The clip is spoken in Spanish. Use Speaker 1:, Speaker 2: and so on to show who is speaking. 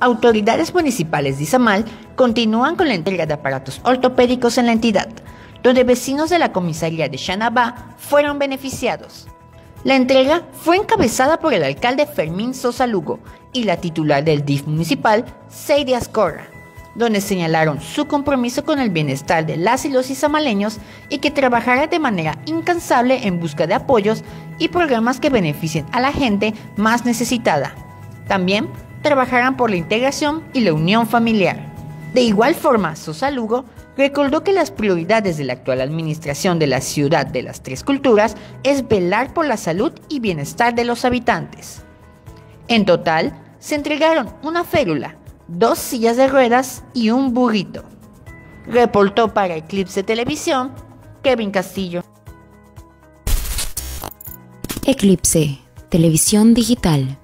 Speaker 1: Autoridades municipales de Izamal continúan con la entrega de aparatos ortopédicos en la entidad, donde vecinos de la comisaría de Xanabá fueron beneficiados. La entrega fue encabezada por el alcalde Fermín Sosa Lugo y la titular del DIF municipal, Seidy Ascorra, donde señalaron su compromiso con el bienestar de las y los izamaleños y que trabajará de manera incansable en busca de apoyos y programas que beneficien a la gente más necesitada. También trabajarán por la integración y la unión familiar. De igual forma, Sosa Lugo recordó que las prioridades de la actual administración de la ciudad de las tres culturas es velar por la salud y bienestar de los habitantes. En total, se entregaron una férula, dos sillas de ruedas y un burrito. Reportó para Eclipse Televisión Kevin Castillo.
Speaker 2: Eclipse, televisión digital.